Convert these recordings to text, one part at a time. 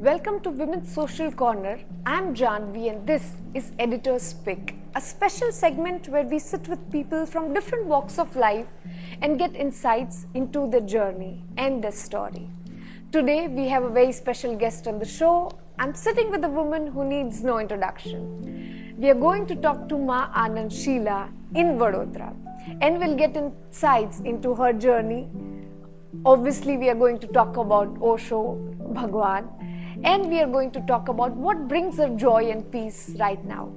Welcome to Women's Social Corner. I'm Janvi and this is Editor's Pick, a special segment where we sit with people from different walks of life and get insights into their journey and their story. Today we have a very special guest on the show. I'm sitting with a woman who needs no introduction. We are going to talk to Ma Anand Sheela in Vadodara and we'll get insights into her journey. Obviously, we are going to talk about Osho, Bhagwan, and we are going to talk about what brings her joy and peace right now.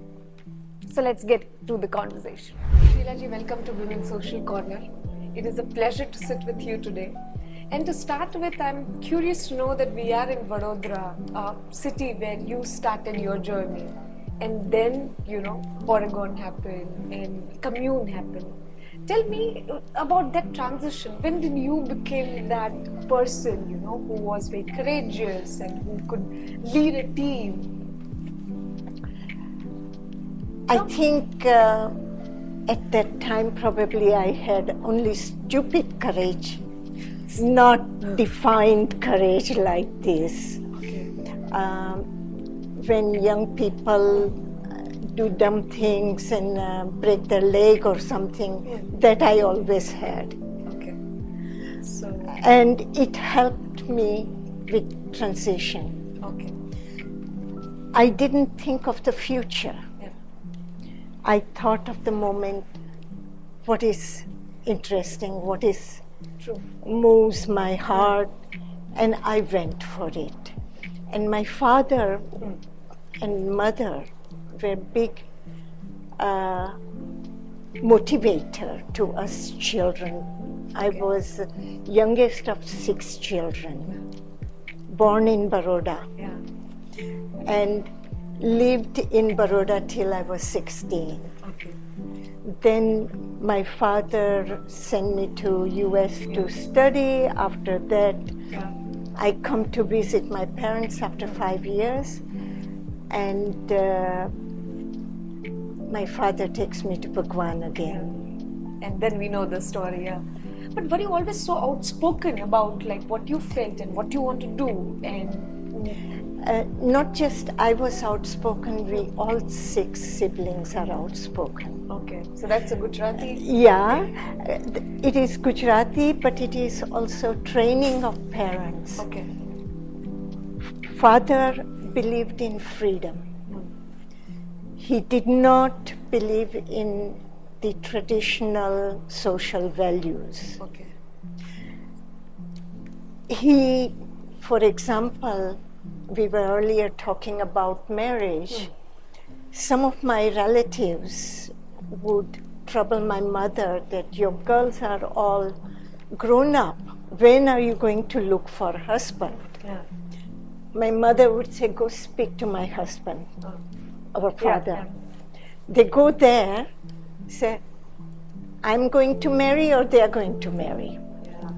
So let's get to the conversation. Sheela ji, welcome to Women's Social Corner. It is a pleasure to sit with you today. And to start with, I'm curious to know that we are in Vadodara, a city where you started your journey. And then, you know, Oregon happened and commune happened. Tell me about that transition. When did you become that person, you know, who was very courageous and who could lead a team? I think uh, at that time probably I had only stupid courage, not defined courage like this. Okay. Um, when young people do dumb things and uh, break their leg or something, that I always had. Okay. So, And it helped me with transition. okay. I didn't think of the future. Yeah. I thought of the moment, what is interesting, what is True. moves my heart, and I went for it. And my father and mother were big uh, motivator to us children. I was youngest of six children, born in Baroda Yeah. and lived in Baroda till I was 16. Okay. Then my father sent me to US to study. After that, Yeah. I come to visit my parents after five years, and uh, my father takes me to Bhagwan again. And then we know the story, yeah. But were you always so outspoken about like what you felt and what you want to do and Uh, not just I was outspoken, we all six siblings are outspoken. okay, so that's a Gujarati. Yeah, uh, th- it is Gujarati, but it is also training of parents. Okay. Father believed in freedom. He did not believe in the traditional social values. Okay. He, for example, we were earlier talking about marriage. Hmm. Some of my relatives would trouble my mother that your girls are all grown up. When are you going to look for a husband? Yeah. My mother would say, Go speak to my husband, Oh. Our Yeah, father. They go there, say, I'm going to marry or they're going to marry. yeah.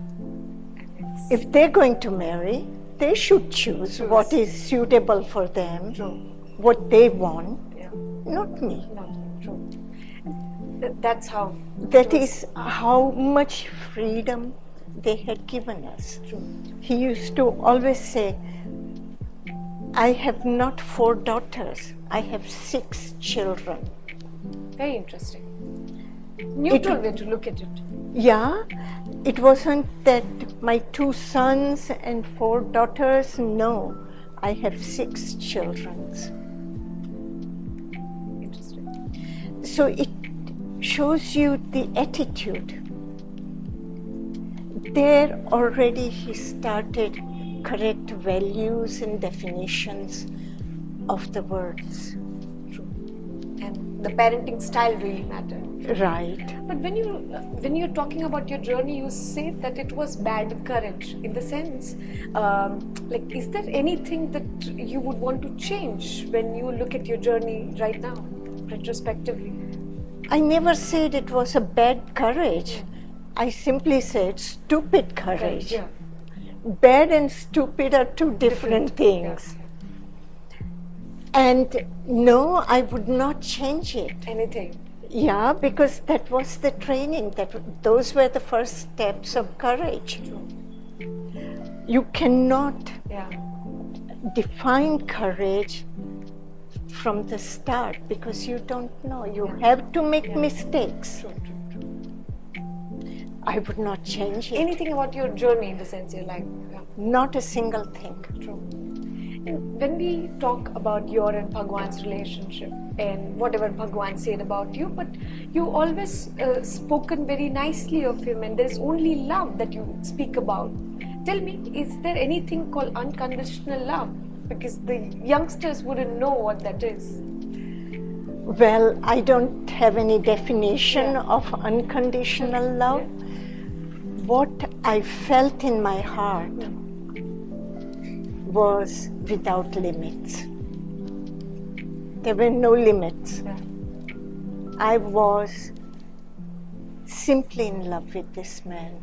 If they're going to marry, they should choose Choose. what is suitable for them, true. what they want, Yeah. not me. No. That's how. That is how much freedom they had given us. True. He used to always say, I have not four daughters, I have six children. Very interesting. Neutral way to look at it. Yeah, it wasn't that my two sons and four daughters, no, I have six children. Interesting. So it shows you the attitude. There already he started correct values and definitions of the words. True. And the parenting style really mattered. Right. But when you when you're talking about your journey, you say that it was bad courage. In the sense, um, like, is there anything that you would want to change when you look at your journey right now, retrospectively? I never said it was a bad courage. I simply said stupid courage. Yeah. Bad and stupid are two different things. And no, I would not change it. Anything. Yeah, because that was the training. That those were the first steps of courage. True. You cannot Yeah. define courage from the start because you don't know. You have to make Yeah. mistakes. True, true. I would not change it. Anything about your journey in the sense you're like, yeah, Not a single thing. true. And when we talk about your and Bhagwan's relationship and whatever Bhagwan said about you, but you always uh, spoken very nicely of him, and there's only love that you speak about. Tell me, is there anything called unconditional love? Because the youngsters wouldn't know what that is. Well, I don't have any definition Yeah. of unconditional love. What I felt in my heart was without limits. There were no limits. I was simply in love with this man.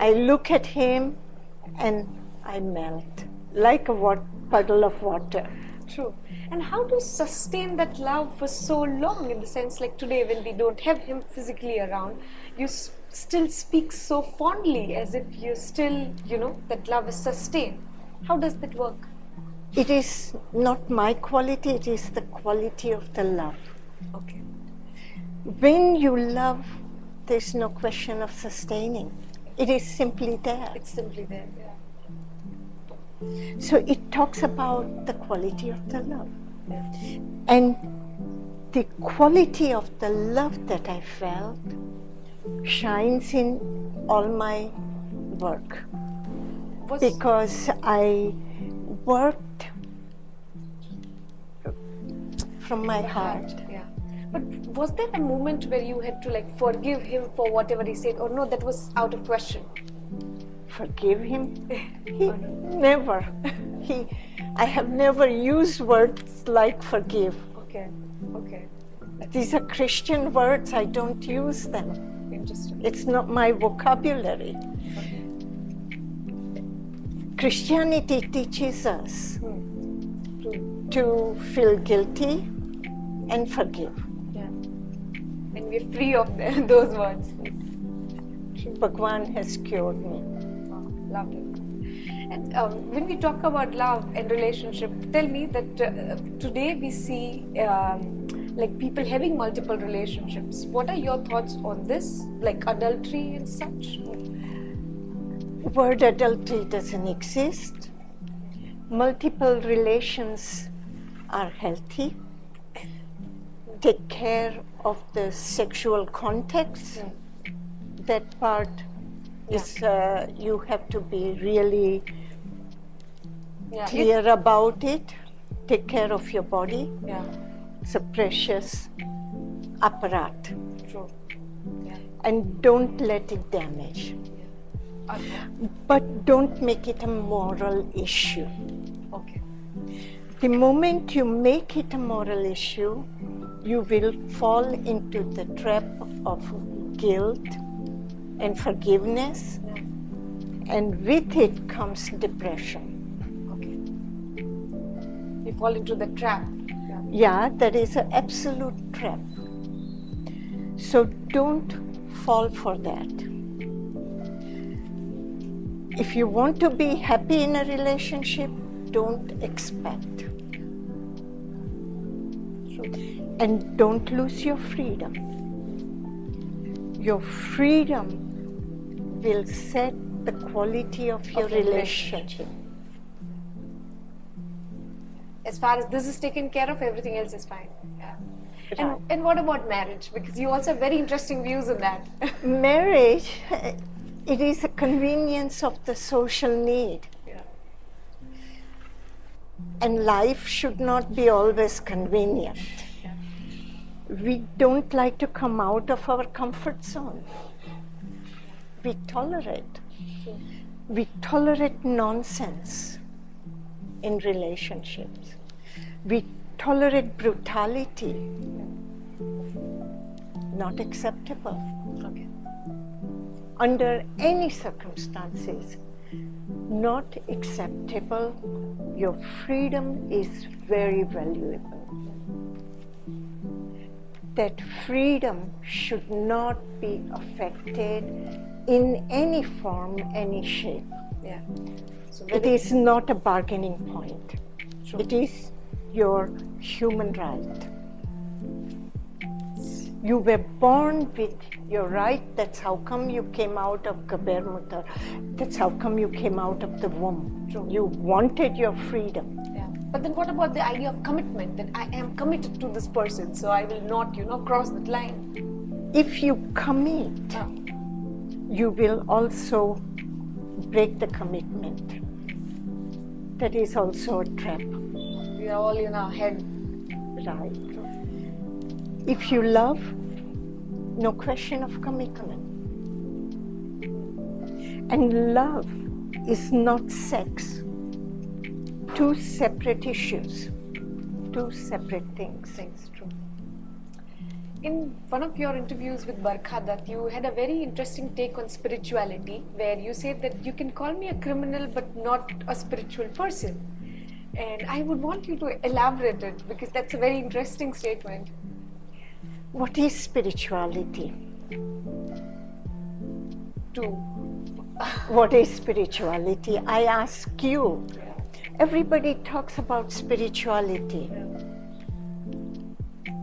I look at him and I melt like a puddle of water. True. And how do you sustain that love for so long? In the sense, like today, when we don't have him physically around, you still speak so fondly as if you still, you know, that love is sustained. How does that work? It is not my quality, it is the quality of the love. Okay. When you love, there's no question of sustaining. It is simply there. It's simply there. Yeah. So it talks about the quality of the love. And the quality of the love that I felt shines in all my work Was because I worked from my heart. Yeah. But was there a moment where you had to like forgive him for whatever he said, or no, that was out of question? Forgive him? He never. He, I have never used words like forgive. Okay. Okay. These are Christian words, I don't use them. It's not my vocabulary. Christianity teaches us. To feel guilty and forgive. Yeah. And we're free of the, those words. Bhagwan has cured me. Wow, loved it. And um, when we talk about love and relationship, tell me that uh, today we see um, like people having multiple relationships. What are your thoughts on this, like adultery and such? Word adultery doesn't exist. Multiple relations are healthy. Take care of the sexual context. That part is, uh, you have to be really Yeah. clear about it. Take care of your body. yeah. It's a precious apparat. True. Yeah. And don't let it damage. Okay. But don't make it a moral issue. Okay. The moment you make it a moral issue, you will fall into the trap of guilt and forgiveness, Yeah. and with it comes depression. Okay. You fall into the trap. Yeah. That is an absolute trap. So don't fall for that. If you want to be happy in a relationship, don't expect. And don't lose your freedom. Your freedom will set the quality of your Of your relationship. As far as this is taken care of, everything else is fine. Yeah. And, and what about marriage? Because you also have very interesting views on that. Marriage, it is a convenience of the social need. yeah. And life should not be always convenient. Yeah. We don't like to come out of our comfort zone. We tolerate. We tolerate nonsense in relationships. We tolerate brutality. Not acceptable Okay. under any circumstances. Not acceptable. Your freedom is very valuable. That freedom should not be affected in any form, any shape. Yeah. It is not a bargaining point. True. It is your human right. You were born with your right. That's how come you came out of Gebärmutter. That's how come you came out of the womb. True. You wanted your freedom. Yeah. But then what about the idea of commitment that I am committed to this person, so I will not, you know, cross that line? If you commit, Ah, you will also break the commitment. That is also a trap, we are all in our head. right? If you love, no question of commitment. And love is not sex. Two separate issues, two separate things. Things true. In one of your interviews with Barkha Dutt, you had a very interesting take on spirituality, where you said that you can call me a criminal but not a spiritual person. And I would want you to elaborate it because that's a very interesting statement. What is spirituality? To What is spirituality? I ask you. Everybody talks about spirituality.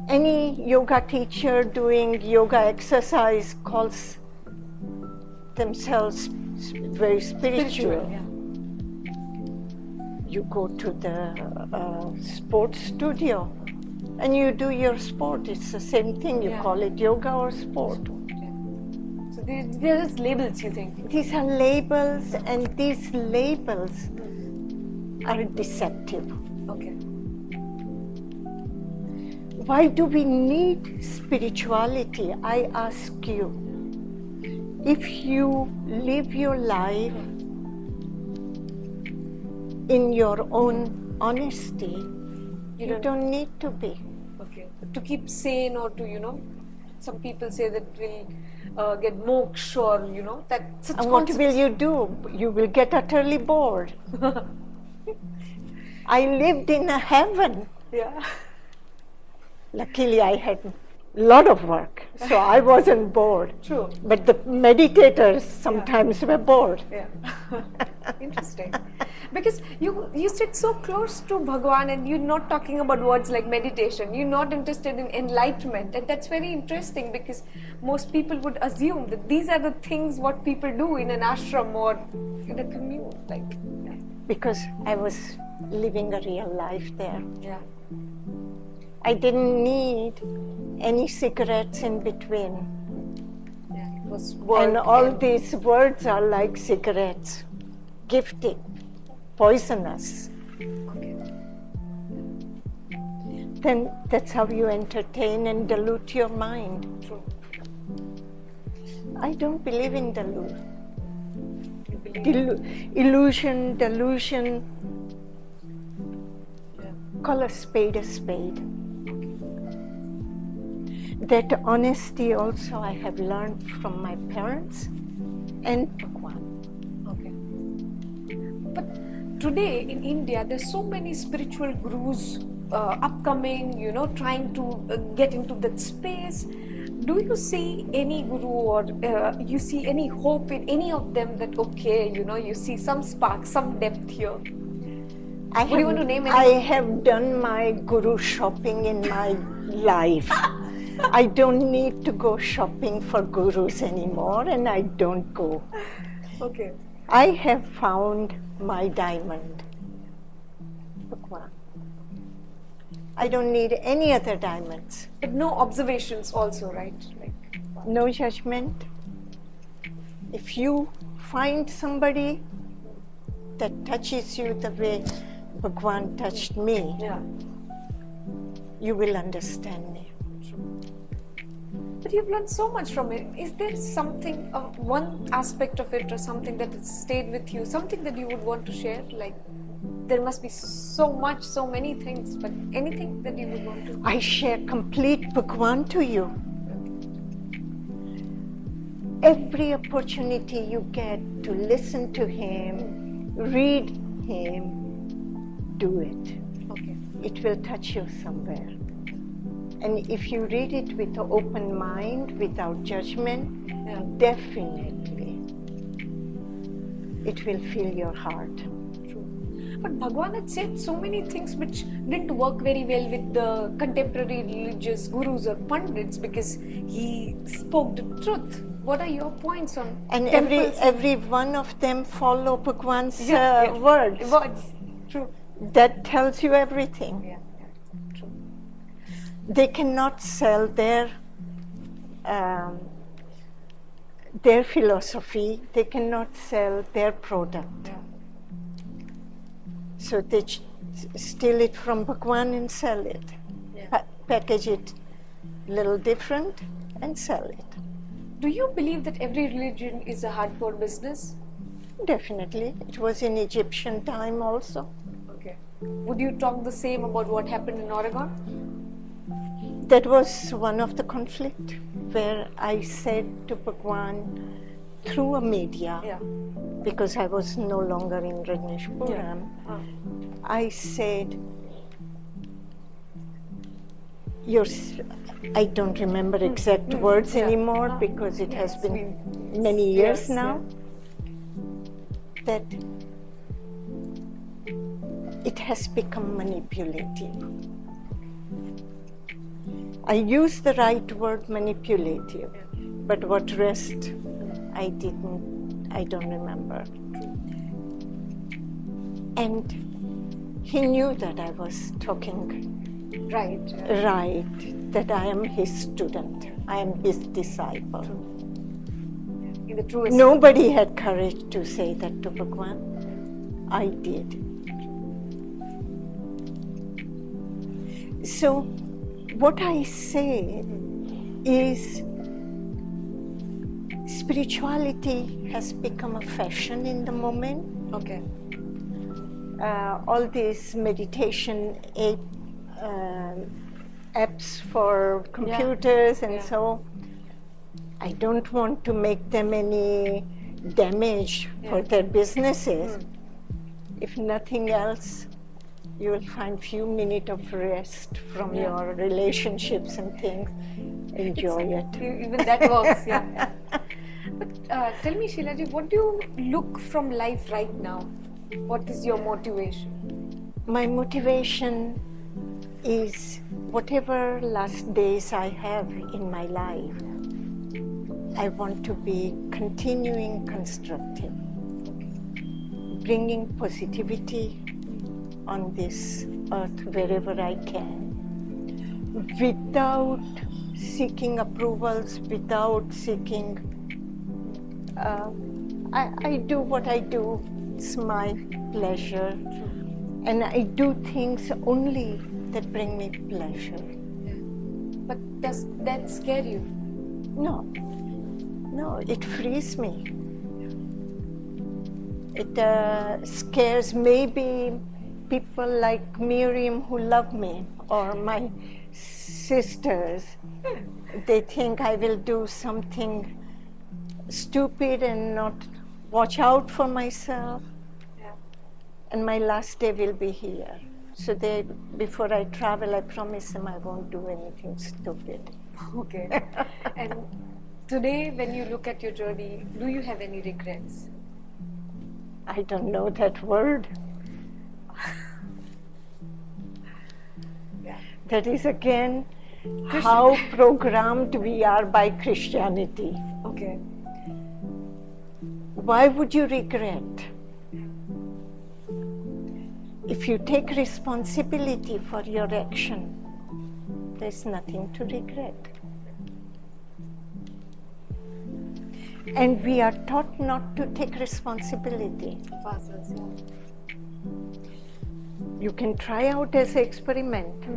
Any yoga teacher doing yoga exercise calls themselves very spiritual. yeah. You go to the uh, sports studio and you do your sport. It's the same thing. You Yeah. call it yoga or sport. Yeah. So there, there is labels, you think? These are labels, and these labels are deceptive. Okay. Why do we need spirituality? I ask you. If you live your life in your own honesty, you, don't- don't need to be. Okay. To keep sane or to, you know, some people say that we'll uh, get moksha or, you know, that such And what will you do? You will get utterly bored. I lived in a heaven. Yeah. Luckily, I had a lot of work, so I wasn't bored. True. But the meditators sometimes were bored. Yeah. Interesting. Because you you sit so close to Bhagwan and you're not talking about words like meditation. You're not interested in enlightenment. And that's very interesting because most people would assume that these are the things what people do in an ashram or in a commune. Like yeah. because I was living a real life there. yeah. I didn't need any cigarettes in between. Yeah. It was And all and- these words are like cigarettes, gifted, poisonous. Okay. Then that's how you entertain and dilute your mind. True. I don't believe in dilute. You Delu- illusion, delusion, yeah. call a spade a spade. That honesty also I have learned from my parents and Bhagwan. Okay. But today in India, there's so many spiritual gurus uh, upcoming, you know, trying to uh, get into that space. Do you see any guru or uh, you see any hope in any of them that, okay, you know, you see some spark, some depth here? I Would you want to name I have done my guru shopping in my life. I don't need to go shopping for gurus anymore, and I don't go. Okay. I have found my diamond. Bhagwan. I don't need any other diamonds. But no observations also, right? Like, No judgment. If you find somebody that touches you the way Bhagwan touched me, yeah. you will understand me. But you've learned so much from it. Is there something, uh, one aspect of it, or something that has stayed with you, something that you would want to share? Like, there must be so much, so many things, but anything that you would want to. I share complete Bhagwan to you. Every opportunity you get to listen to him, read him, do it. Okay. It will touch you somewhere. And if you read it with an open mind, without judgment, Yeah. definitely it will fill your heart. But Bhagwan had said so many things which didn't work very well with the contemporary religious gurus or pundits because he spoke the truth. What are your points on And every temples? every one of them follow Bhagwan's Yeah, uh, yeah. words. words? True. That tells you everything. Yeah, yeah, true. They cannot sell their um, their philosophy. They cannot sell their product. Yeah. So they ch- steal it from Bhagwan and sell it. Yeah. Pa- package it a little different and sell it. Do you believe that every religion is a hardcore business? Definitely. It was in Egyptian time also. Okay. Would you talk the same about what happened in Oregon? That was one of the conflict where I said to Bhagwan through a media, Yeah. because I was no longer in Rajneeshpuram, Uh, I said, you're, s- I don't remember exact mm, words yeah. anymore Ah, because it has been been many years, years now. That it has become manipulative. I used the right word manipulative, but what rest I didn't, I don't remember. And he knew that I was talking right. yeah. right, that I am his student, I am his disciple. In the truest. Nobody had courage to say that to Bhagwan. I did. So, what I say is spirituality has become a fashion in the moment. Okay. Uh, all these meditation um apps for computers and Yeah. so I don't want to make them any damage for their businesses. If nothing else, you will find few minutes of rest from Yeah. your relationships and things. Enjoy it. E- Even that works, yeah. But uh, tell me, Sheelaji, what do you look from life right now? What is your motivation? My motivation is whatever last days I have in my life, I want to be continuing constructive, bringing positivity on this earth wherever I can, without seeking approvals, without seeking. Uh, I, I do what I do, it's my pleasure, and I do things only that bring me pleasure. But does that scare you? No, no, it frees me. It uh, scares maybe people like Miriam who love me or my sisters. They think I will do something stupid and not watch out for myself, Yeah. and my last day will be here. So they, before I travel, I promise them I won't do anything stupid. Okay. and today, when you look at your journey, do you have any regrets? I don't know that word. That is again how programmed we are by Christianity. Okay. Why would you regret? If you take responsibility for your action, there's nothing to regret. And we are taught not to take responsibility. You can try out as an experiment.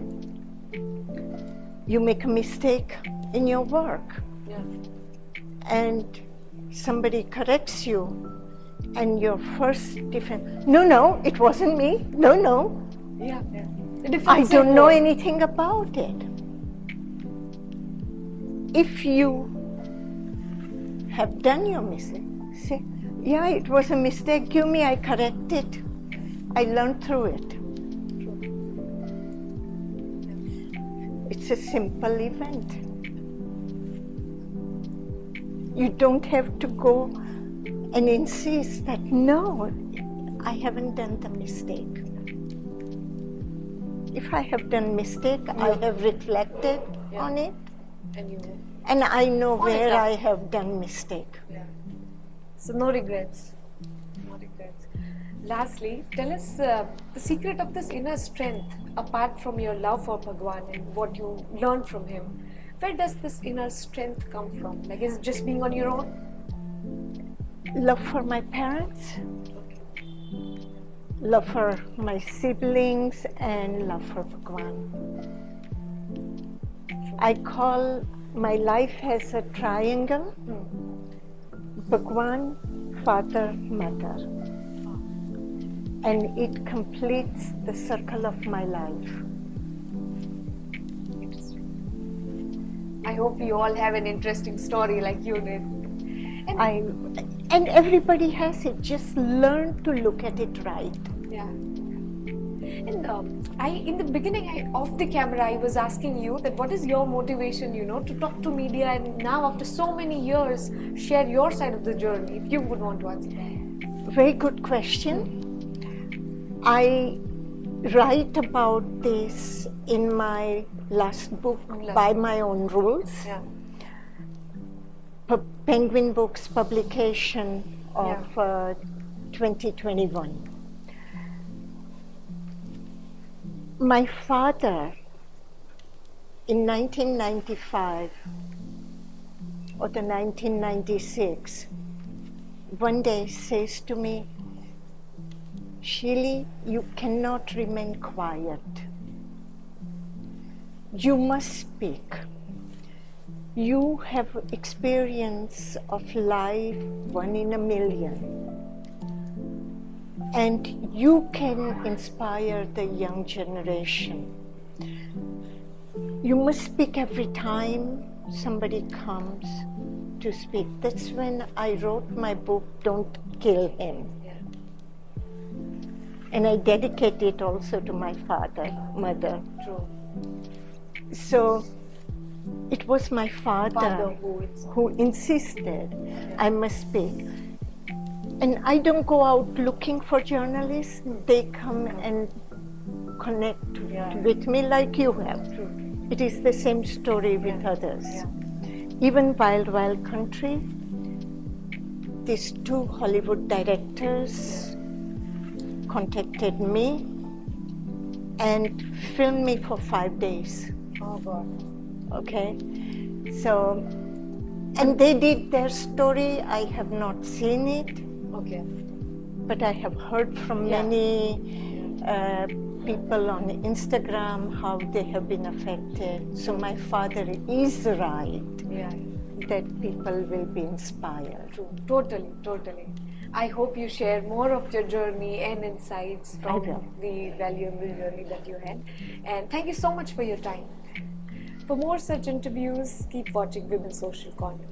You make a mistake in your work Yeah. and somebody corrects you, and your first defense, no, no, it wasn't me, no, no, Yeah. yeah. I don't know anything about it. If you have done your mistake, say, yeah, it was a mistake, give me, I correct it. I learned through it. It's a simple event. You don't have to go and insist that no, I haven't done the mistake. If I have done mistake, I have reflected Yeah. on it, And you. and I know where. I have done mistake. Yeah. So no regrets. No regrets. Lastly, tell us uh, the secret of this inner strength, apart from your love for Bhagwan and what you learned from him. Where does this inner strength come from? Like, is it just being on your own? Love for my parents, love for my siblings, and love for Bhagwan. I call my life as a triangle hmm. Bhagwan, Father, Mother. And it completes the circle of my life. I hope we all have an interesting story like you did. And I, and everybody has it. Just learn to look at it right. Yeah. And um, I, in the beginning, I, off the camera, I was asking you that what is your motivation, you know, to talk to media and now after so many years, share your side of the journey. If you would want to answer that. Very good question. I write about this in my last book, Last By My Own Rules, Yeah. P- Penguin Books publication of uh, 2021. My father, in 1995 or the 1996, one day says to me, Sheely, you cannot remain quiet. You must speak. You have experience of life one in a million. And you can inspire the young generation. You must speak every time somebody comes to speak. That's when I wrote my book, Don't Kill Him. And I dedicate it also to my father, mother. True. So it was my father, Father who who insisted I must speak. And I don't go out looking for journalists, hmm. they come and connect Yeah. with me like you have. True. It is the same story with Yeah. others. Even Wild Wild Country, these two Hollywood directors contacted me and filmed me for five days. Oh God. Okay, so and they did their story. I have not seen it, Okay. but I have heard from Yeah. many uh, people on Instagram how they have been affected. So my father is right Yeah. that people will be inspired. True. Totally. Totally. I hope you share more of your journey and insights from the valuable journey that you had. And thank you so much for your time. For more such interviews, keep watching Women's Social Corner.